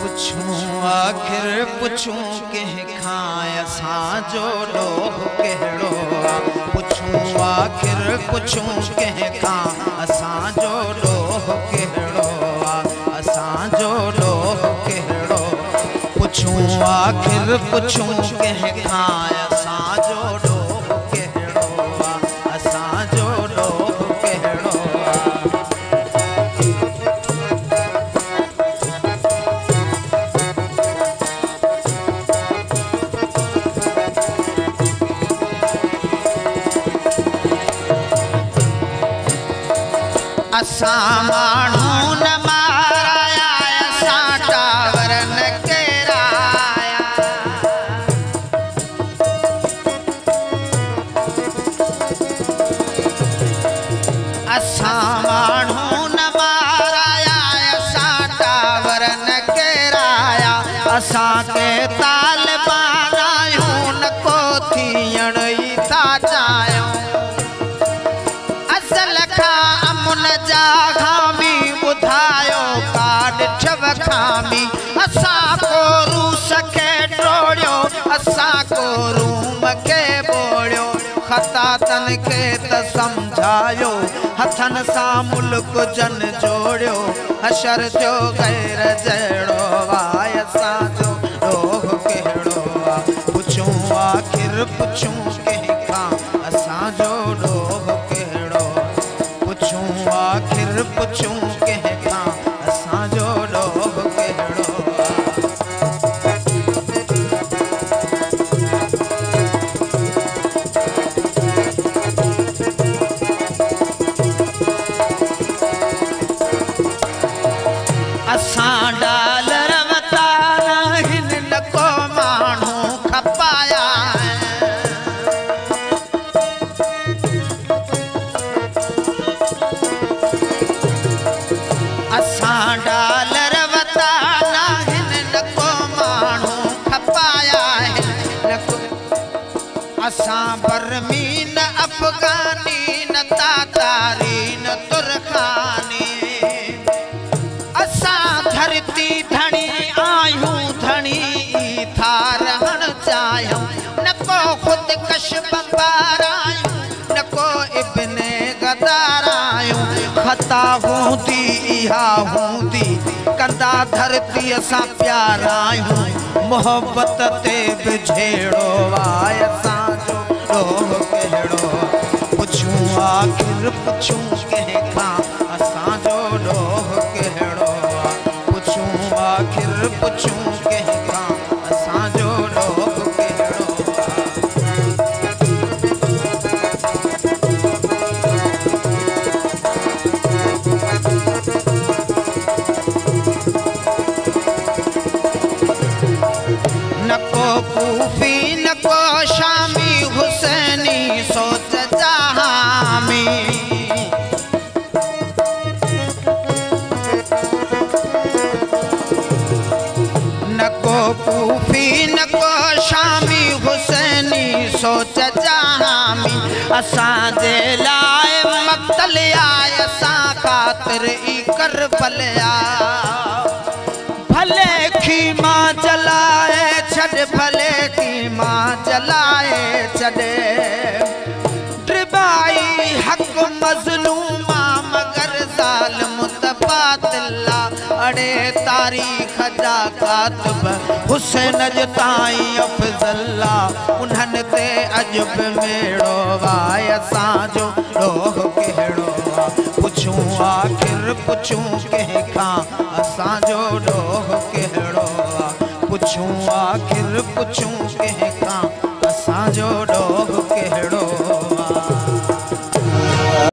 पुछूं, आखिर पुछू कह खां असां जो ॾोह कहिड़ो आहे आखिर पुछूं कह खां असां जो ॾोह कहिड़ो आहे असां जो ॾोह कहिड़ो आखिर पुछूं कह खां असां जो असां न माराया असां टावर न केराया असां माराया असां टावर न केराया आहियूं न को थियण ई کامي اسان ڪو روس کي ٽوڙيو اسان ڪو روم کي ٻوڙيو ختاتن کي ته سمجهايو هٿن سان ملڪ جن جوڙيو. حشر جو غير جهڙو آهي اسان جو ڏوهه ڪهڙو آهي پڇون آخر پڇون ڪنهن کان اسان جو ڏوهه ڪهڙو پڇون آخر پڇون اسان برمي نه افگاني نه تاتاري نه ترکاني. اسان ڌرتي ڌڻي آهيون ڌڻي ٿا رهڻ چاهيون. نه ڪو خدڪش بنگار آهيون نه ڪو ابني گدار آهيون خطا هوندي اها هوندي ڪندا ڌرتيءَ سان پيار آهيون محبت تي به جهيڙو آهي اسان جو ڏوهه ڪهڙو؟ پڇون آخر پڇون ڪنهن کان؟ اسان جو ڏوهه ڪهڙو آهي؟ پڇون آخر پڇون ڪنهن کان؟ اسان جو ڏوهه ڪهڙو نه ڪو ڪوفي نه ڪو شامي कूफी को शामी हुसैनी सोच जहामी असांजे लाइ मक्तल आए असां ख़ातिर ई कर भले आ। भले खी تاريخ جا ڪاتب. حسين جو تائين افزلا انهن تي اڄ به ميڙو وائي اسان جو ڏوهه ڪهڙو آهي. پڇون آخر پڇون ڪنهن کان اسان جو ڏوهه ڪهڙو آهي. پڇون آخر پڇون ڪنهن کان